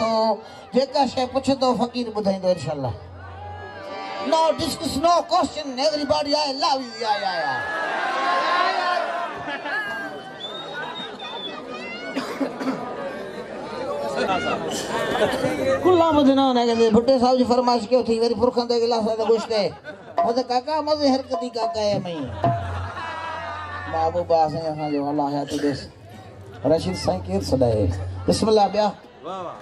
थो जेका शइ पुछंदो, फ़क़ीर ॿुधाईंदो इनशाला no discuss no question everybody I love you yeah yeah yeah कुल्ला मदना ने कहते भुट्टे साहब जी फरमाइश क्यों थी, वरी पुरखन दे गिलास है ते गुश्ते मते काका, मज़े हरकती काका है मई। महबूबा साईं हाँ जो अल्लाह है तो देस रशीद साईं केर सदाए बिस्मिल्लाह ब्या वाह वाह।